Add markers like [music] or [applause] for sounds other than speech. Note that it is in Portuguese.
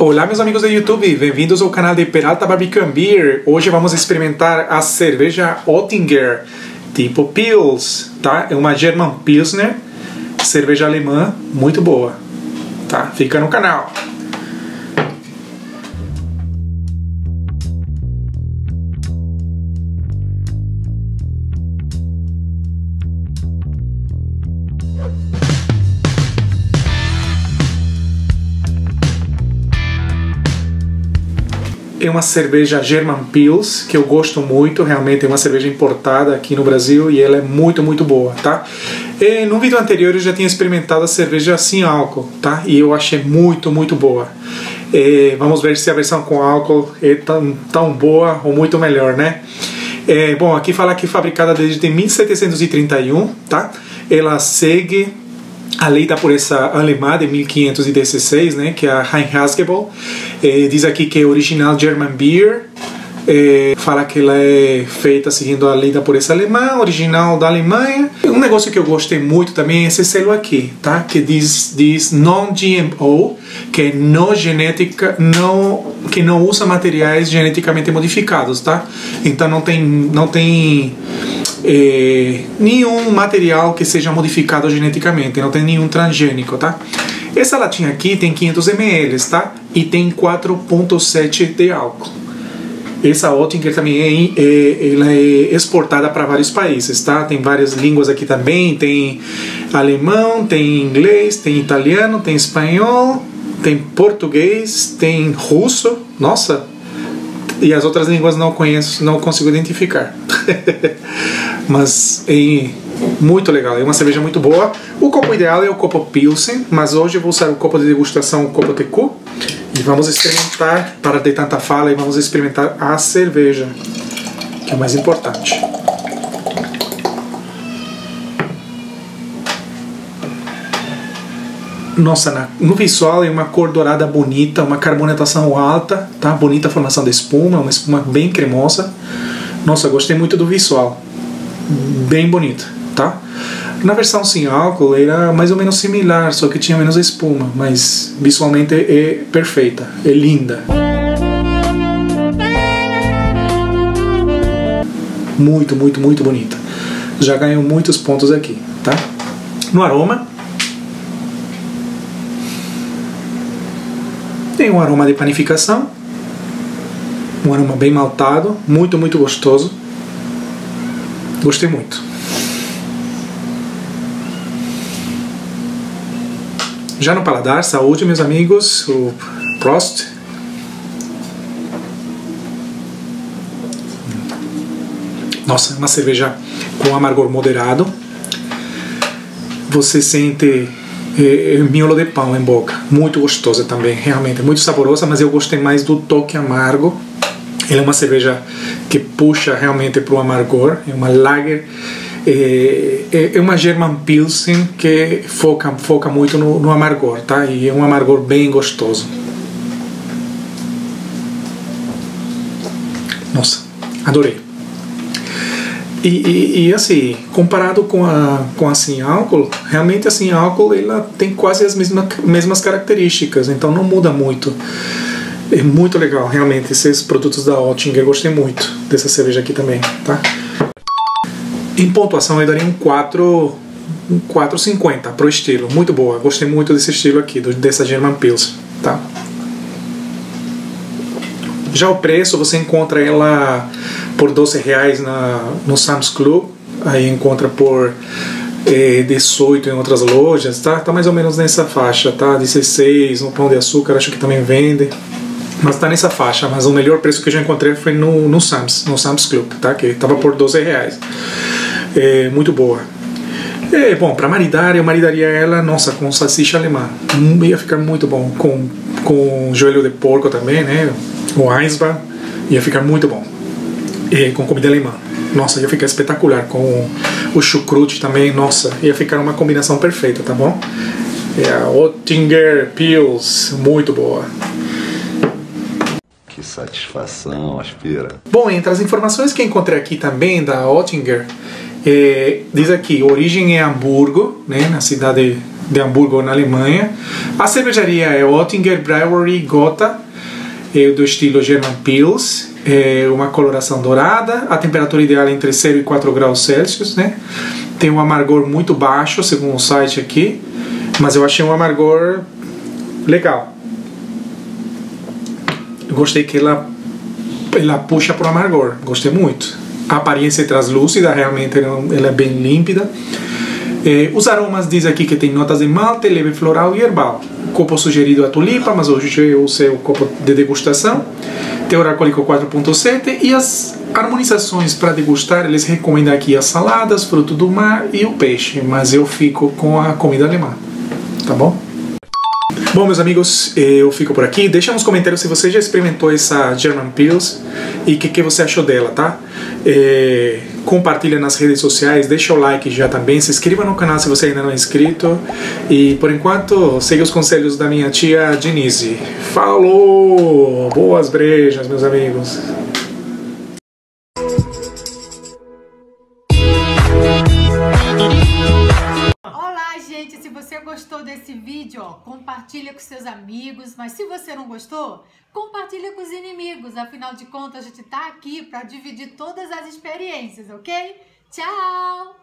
Olá, meus amigos do YouTube, bem-vindos ao canal de Peralta Barbecue Beer. Hoje vamos experimentar a cerveja Oettinger, tipo Pils, tá? É uma German Pilsner, cerveja alemã, muito boa, tá? Fica no canal. É uma cerveja German Pils que eu gosto muito, realmente é uma cerveja importada aqui no Brasil e ela é muito, muito boa, tá? E no vídeo anterior eu já tinha experimentado a cerveja sem álcool, tá? E eu achei muito, muito boa. E vamos ver se a versão com álcool é tão, tão boa ou muito melhor, né? É, bom, aqui fala que é fabricada desde 1731, tá? Ela segue a lei da pureza alemã de 1516, né, que é a Reinheitsgebot, eh, diz aqui que é original German Beer, eh, fala que ela é feita seguindo a lei da pureza alemã, original da Alemanha. Um negócio que eu gostei muito também é esse selo aqui, tá? Que diz, diz non-GMO, que é não genética, não, que não usa materiais geneticamente modificados, tá? Então não tem, não tem é, nenhum material que seja modificado geneticamente, não tem nenhum transgênico, tá? Essa latinha aqui tem 500 ml, tá? E tem 4.7 de álcool. Essa Oettinger também é, é, ela é exportada para vários países, tá? Tem várias línguas aqui também, tem alemão, tem inglês, tem italiano, tem espanhol, tem português, tem russo. Nossa, e as outras línguas não conheço, não consigo identificar. [laughs] mas é muito legal, é uma cerveja muito boa. O copo ideal é o copo Pilsen, mas hoje eu vou usar o copo de degustação, o copo Tecu, e vamos experimentar, para ter tanta fala, e vamos experimentar a cerveja, que é o mais importante. nossa, no visual é uma cor dourada bonita, uma carbonatação alta, tá? Bonita formação de espuma, uma espuma bem cremosa. Nossa, gostei muito do visual. Bem bonito, tá? Na versão sem álcool era mais ou menos similar, só que tinha menos espuma, mas visualmente é perfeita, é linda. Muito, muito, muito bonita. Já ganhou muitos pontos aqui, tá? No aroma, Tem um aroma de panificação, um aroma bem maltado, muito, muito gostoso. Gostei muito. Já no paladar, saúde, meus amigos, o Prost. Nossa, uma cerveja com amargor moderado. Você sente é, é, miolo de pão em boca. Muito gostosa também, realmente. Muito saborosa, mas eu gostei mais do toque amargo. Ela é uma cerveja que puxa realmente para o amargor. É uma lager. É, é, é uma German Pilsen que foca, foca muito no, no amargor, tá? E é um amargor bem gostoso. Nossa, adorei. E, e, e, assim, comparado com a, com a sem álcool, realmente a sem álcool ela tem quase as mesmas, mesmas características, então não muda muito. É muito legal, realmente, esses produtos da Oettinger, gostei muito dessa cerveja aqui também, tá? Em pontuação eu daria um 4, um 4,50 pro estilo, muito boa, gostei muito desse estilo aqui, dessa German Pils, tá? Já o preço, você encontra ela por 12 reais na, no Sam's Club, aí encontra por é, 18 em outras lojas, tá? Tá mais ou menos nessa faixa, tá? 16 no Pão de Açúcar, acho que também vende. Mas tá nessa faixa, mas o melhor preço que eu já encontrei foi no, no Sam's, no Sam's Club, tá? Que tava por 12 reais. É, muito boa. É, bom, para maridar, eu maridaria ela, nossa, com salsicha alemã. Ia ficar muito bom. Com, com joelho de porco também, né? O Einsbach. Ia ficar muito bom com comida alemã. Nossa, ia ficar espetacular. Com o chucrute também, nossa, ia ficar uma combinação perfeita, tá bom? É a Oettinger Pils, muito boa. Que satisfação, aspira. Bom, entre as informações que encontrei aqui também da Oettinger, é, diz aqui, origem em Hamburgo, né, na cidade de Hamburgo, na Alemanha. A cervejaria é Oettinger Brewery Gotha, é do estilo German Pils, é uma coloração dourada, a temperatura ideal é entre 0 e 4 graus Celsius, né? Tem um amargor muito baixo, segundo o site aqui, mas eu achei um amargor legal. Gostei que ela, ela puxa o amargor, gostei muito. A aparência é translúcida, realmente ela é bem límpida. Eh, os aromas diz aqui que tem notas de malte, leve floral e herbal. Copo sugerido é tulipa, mas hoje eu usei o copo de degustação. Teor alcoólico 4.7 e as harmonizações para degustar, eles recomendam aqui as saladas, fruto do mar e o peixe, mas eu fico com a comida alemã. Tá bom? Bom, meus amigos, eu fico por aqui. Deixa nos comentários se você já experimentou essa German Pills e o que, que você achou dela, tá? É, compartilha nas redes sociais, deixa o like já também, se inscreva no canal se você ainda não é inscrito. E por enquanto, siga os conselhos da minha tia Denise. Falou! Boas brejas, meus amigos! Gostou desse vídeo, ó, compartilha com seus amigos, mas se você não gostou, compartilha com os inimigos. Afinal de contas, a gente tá aqui para dividir todas as experiências, ok? Tchau!